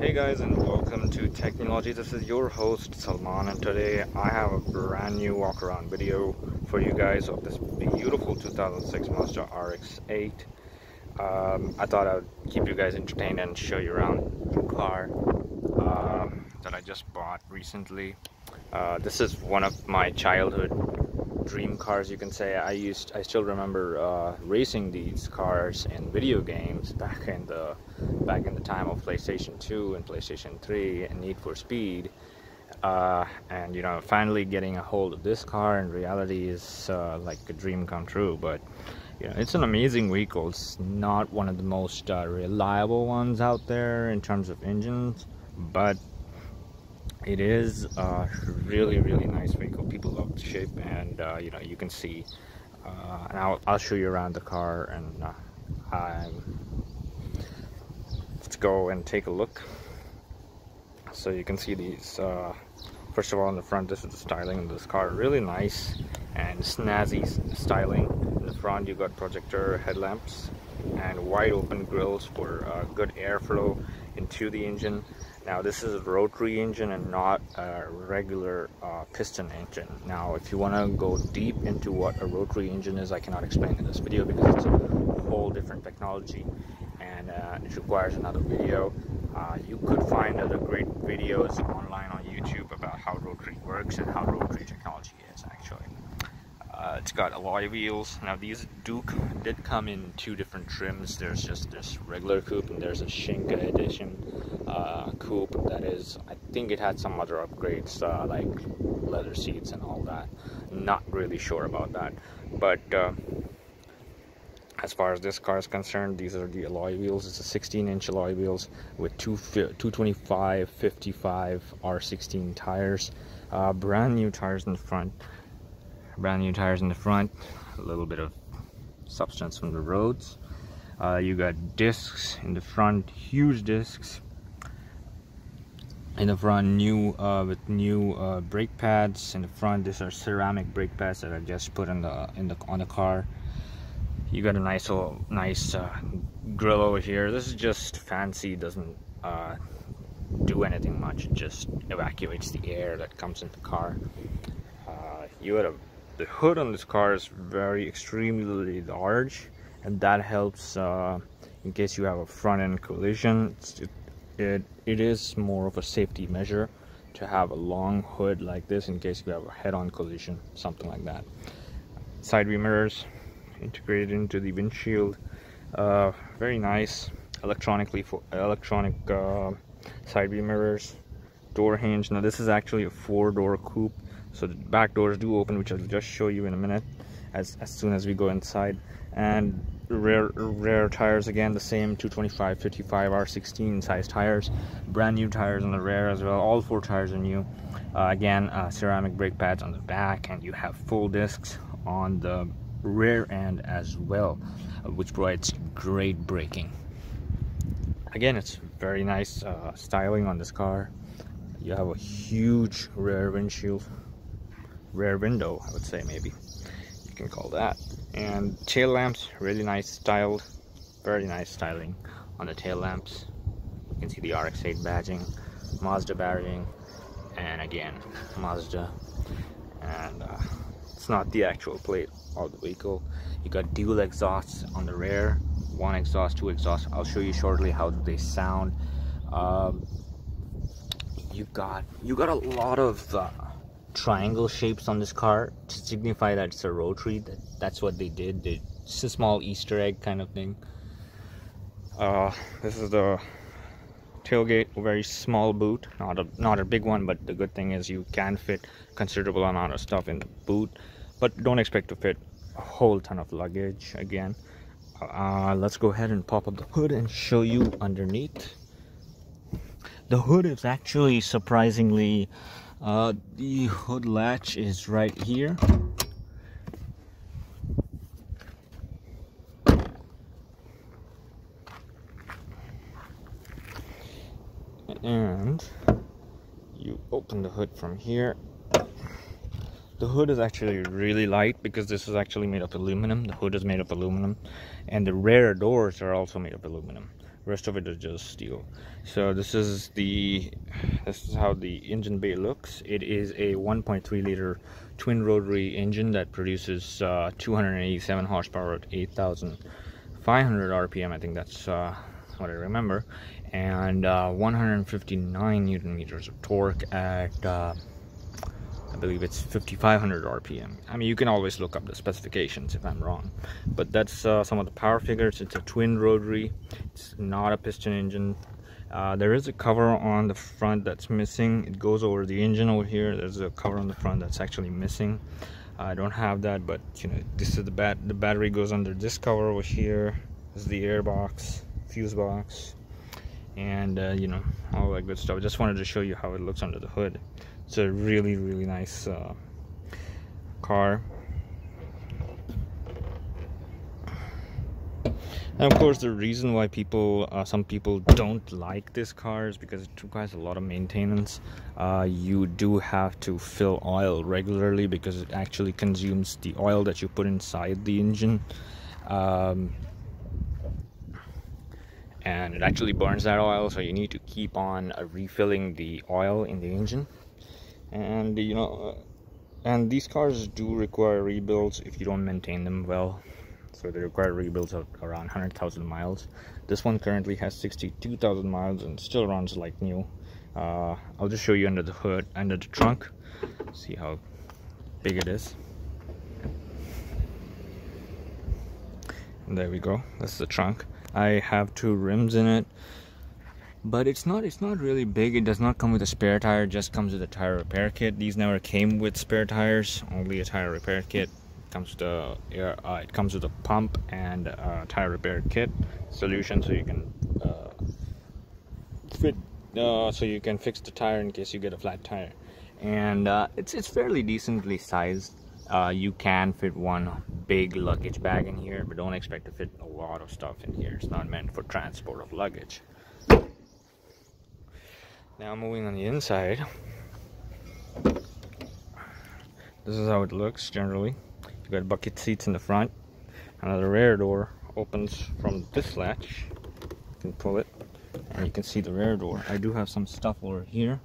Hey guys and welcome to Technewlogy. This is your host Salman and today I have a brand new walk around video for you guys of this beautiful 2006 Mazda RX-8. Um, I thought I would keep you guys entertained and show you around the car um, that I just bought recently. Uh, this is one of my childhood dream cars you can say. I used I still remember uh, racing these cars in video games back in the back in the time of PlayStation 2 and PlayStation 3 and Need for Speed. Uh, and you know finally getting a hold of this car in reality is uh, like a dream come true. But you know it's an amazing vehicle. It's not one of the most uh, reliable ones out there in terms of engines. But it is a really really nice vehicle. People love the shape and uh, you know you can see uh, and I'll, I'll show you around the car and uh, let's go and take a look. So you can see these uh, first of all in the front this is the styling of this car. Really nice and snazzy styling. In the front you got projector headlamps and wide open grills for uh, good airflow into the engine now this is a rotary engine and not a regular uh, piston engine. Now if you want to go deep into what a rotary engine is, I cannot explain in this video because it's a whole different technology and uh, it requires another video. Uh, you could find other great videos online on YouTube about how rotary works and how rotary technology is actually. Uh, it's got alloy wheels. Now these Duke did come in two different trims. There's just this regular coupe and there's a Shinka edition uh, coupe that is, I think it had some other upgrades uh, like leather seats and all that. Not really sure about that. But uh, as far as this car is concerned, these are the alloy wheels. It's a 16 inch alloy wheels with two 225, 55, R16 tires. Uh, brand new tires in the front brand new tires in the front a little bit of substance from the roads uh, you got discs in the front huge discs in the front new uh, with new uh, brake pads. In the front these are ceramic brake pads that I just put in the in the on the car. You got a nice little nice uh, grill over here. This is just fancy doesn't uh, do anything much. It just evacuates the air that comes in the car. Uh, you got a the hood on this car is very extremely large and that helps uh, in case you have a front end collision it, it, it is more of a safety measure to have a long hood like this in case you have a head-on collision something like that. Side view mirrors integrated into the windshield uh, very nice. Electronically for electronic uh, side view mirrors door hinge. Now this is actually a four door coupe so the back doors do open which i'll just show you in a minute as, as soon as we go inside. And rear rear tires again the same 225 55 r16 size tires brand new tires on the rear as well all four tires are new. Uh, again uh, ceramic brake pads on the back and you have full discs on the rear end as well uh, which provides great braking. Again it's very nice uh, styling on this car. You have a huge rear windshield rear window I would say maybe can call that. And tail lamps really nice styled very nice styling on the tail lamps. You can see the RX-8 badging Mazda badging and again Mazda. And uh, it's not the actual plate of the vehicle. You got dual exhausts on the rear one exhaust two exhausts. I'll show you shortly how they sound. Um, you got you got a lot of uh, triangle shapes on this car to signify that it's a rotary that that's what they did. They, it's a small easter egg kind of thing. Uh, this is the tailgate very small boot not a not a big one but the good thing is you can fit considerable amount of stuff in the boot but don't expect to fit a whole ton of luggage again. Uh, let's go ahead and pop up the hood and show you underneath. The hood is actually surprisingly uh, the hood latch is right here. And you open the hood from here. The hood is actually really light because this is actually made of aluminum. The hood is made of aluminum. And the rear doors are also made of aluminum rest of it is just steel. So this is the this is how the engine bay looks. It is a 1.3 liter twin rotary engine that produces uh, 287 horsepower at 8500 rpm i think that's uh, what i remember and uh, 159 newton meters of torque at uh, I believe it's 5500 RPM. I mean, you can always look up the specifications if I'm wrong. But that's uh, some of the power figures. It's a twin rotary. It's not a piston engine. Uh, there is a cover on the front that's missing. It goes over the engine over here. There's a cover on the front that's actually missing. I don't have that, but you know, this is the bat. The battery goes under this cover over here. This is the air box, fuse box, and uh, you know all that good stuff. I just wanted to show you how it looks under the hood it's a really really nice uh, car. And of course the reason why people uh, some people don't like this car is because it requires a lot of maintenance. Uh, you do have to fill oil regularly because it actually consumes the oil that you put inside the engine. Um, and it actually burns that oil so you need to keep on uh, refilling the oil in the engine and you know uh, and these cars do require rebuilds if you don't maintain them well. So they require rebuilds of around 100,000 miles. This one currently has 62,000 miles and still runs like new. Uh, I'll just show you under the hood under the trunk. See how big it is. And there we go. That's the trunk. I have two rims in it but it's not it's not really big. It does not come with a spare tire. It just comes with a tire repair kit. These never came with spare tires. Only a tire repair kit. It comes with a uh, it comes with a pump and a tire repair kit solution so you can uh, fit uh, so you can fix the tire in case you get a flat tire. And uh, it's it's fairly decently sized. Uh, you can fit one big luggage bag in here but don't expect to fit a lot of stuff in here. It's not meant for transport of luggage now moving on the inside. This is how it looks generally. You got bucket seats in the front. Another rear door opens from this latch. You can pull it and you can see the rear door. I do have some stuff over here.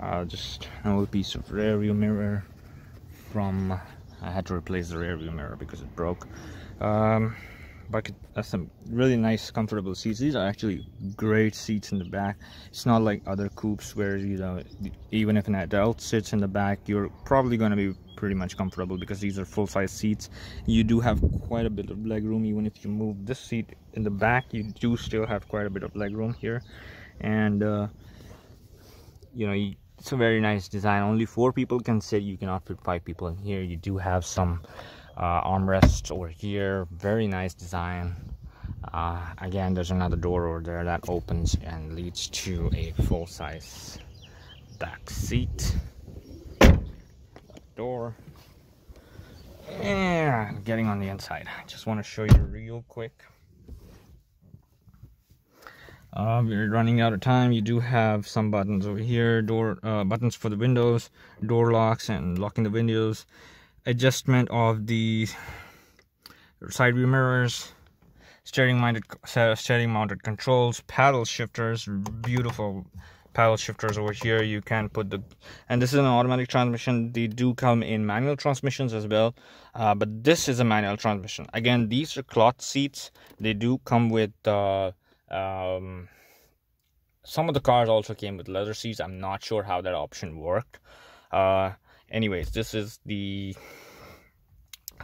Uh, just an old piece of rear view mirror from I had to replace the rear view mirror because it broke. Um, bucket has some really nice comfortable seats. These are actually great seats in the back. It's not like other coupes where you know even if an adult sits in the back you're probably going to be pretty much comfortable because these are full-size seats. You do have quite a bit of leg room. Even if you move this seat in the back you do still have quite a bit of leg room here. And uh, you know it's a very nice design. Only four people can sit. You cannot fit five people in here. You do have some uh, armrest over here very nice design. Uh, again there's another door over there that opens and leads to a full-size back seat. Door. And getting on the inside. I just want to show you real quick. Uh, we're running out of time. You do have some buttons over here door uh, buttons for the windows door locks and locking the windows adjustment of the side view mirrors steering mounted steering mounted controls paddle shifters beautiful paddle shifters over here. You can put the and this is an automatic transmission. They do come in manual transmissions as well uh, but this is a manual transmission. Again these are cloth seats. They do come with uh, um, some of the cars also came with leather seats. I'm not sure how that option worked. Uh, anyways this is the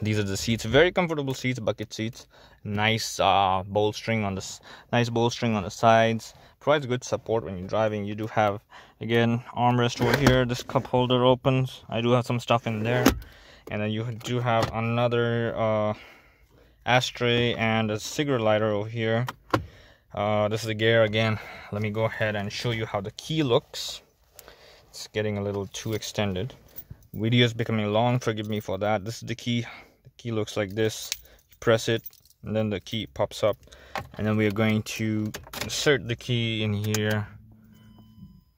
these are the seats. Very comfortable seats bucket seats. Nice uh bolstering on the nice bolstering on the sides. Provides good support when you're driving. You do have again armrest over here. This cup holder opens. I do have some stuff in there. And then you do have another uh ashtray and a cigarette lighter over here. Uh this is the gear again. Let me go ahead and show you how the key looks. It's getting a little too extended video is becoming long forgive me for that. This is the key. The key looks like this. You press it and then the key pops up. And then we are going to insert the key in here.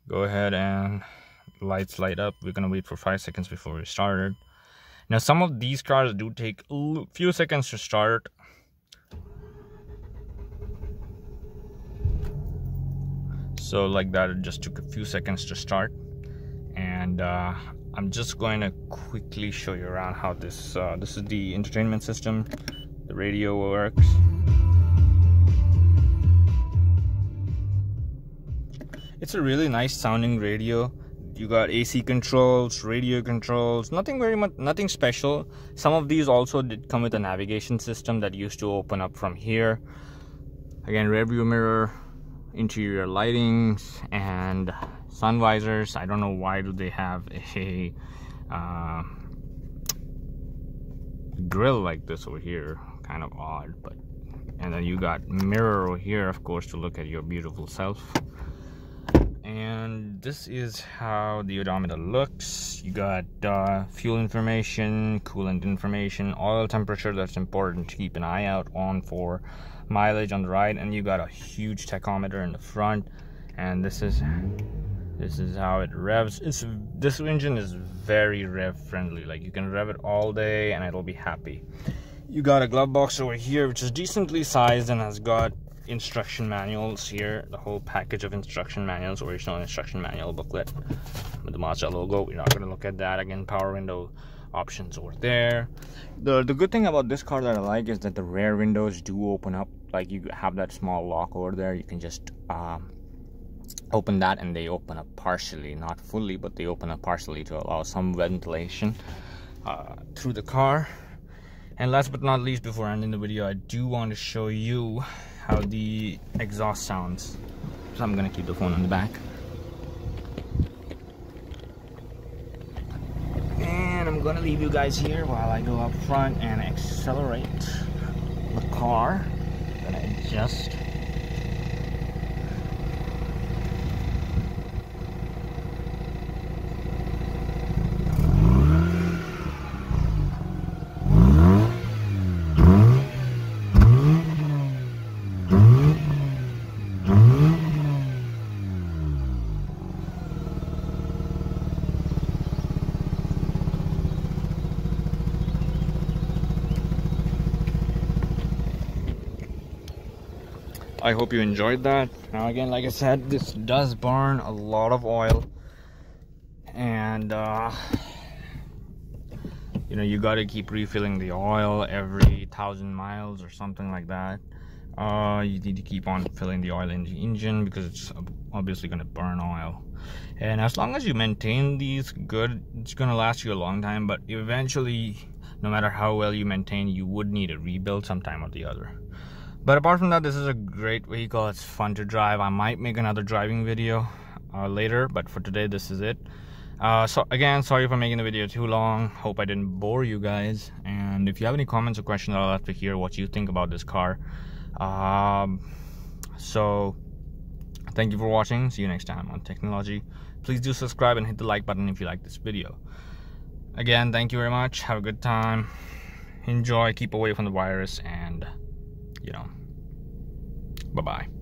Go ahead and lights light up. We're gonna wait for five seconds before we start it now some of these cars do take a few seconds to start. So like that it just took a few seconds to start. And uh, I'm just going to quickly show you around how this uh, this is the entertainment system the radio works it's a really nice sounding radio you got AC controls, radio controls, nothing very much, nothing special. Some of these also did come with a navigation system that used to open up from here. Again, rear view mirror, interior lightings, and sun visors. I don't know why do they have a uh, grill like this over here. Kind of odd, but and then you got mirror over here, of course, to look at your beautiful self and this is how the odometer looks. You got uh, fuel information coolant information oil temperature that's important to keep an eye out on for mileage on the right. And you got a huge tachometer in the front. And this is this is how it revs. It's this engine is very rev friendly. Like you can rev it all day and it'll be happy. You got a glove box over here which is decently sized and has got instruction manuals here. The whole package of instruction manuals original instruction manual booklet with the Mazda logo. We're not going to look at that. Again power window options over there. The the good thing about this car that I like is that the rear windows do open up. Like you have that small lock over there. You can just um, open that and they open up partially. Not fully but they open up partially to allow some ventilation uh, through the car. And last but not least before ending the video I do want to show you how the exhaust sounds. So I'm gonna keep the phone on the back. And I'm gonna leave you guys here while I go up front and accelerate the car. Gonna adjust I hope you enjoyed that. Now again, like I said, this does burn a lot of oil. And, uh, you know, you got to keep refilling the oil every thousand miles or something like that. Uh, you need to keep on filling the oil in the engine because it's obviously going to burn oil. And as long as you maintain these good, it's going to last you a long time. But eventually, no matter how well you maintain, you would need a rebuild sometime or the other but apart from that this is a great vehicle. It's fun to drive. I might make another driving video uh, later but for today this is it. Uh, so again sorry for making the video too long. Hope i didn't bore you guys. And if you have any comments or questions i'll love to hear what you think about this car. Um, so thank you for watching. See you next time on Technewlogy. Please do subscribe and hit the like button if you like this video. Again thank you very much. Have a good time. Enjoy. Keep away from the virus and you know, bye bye.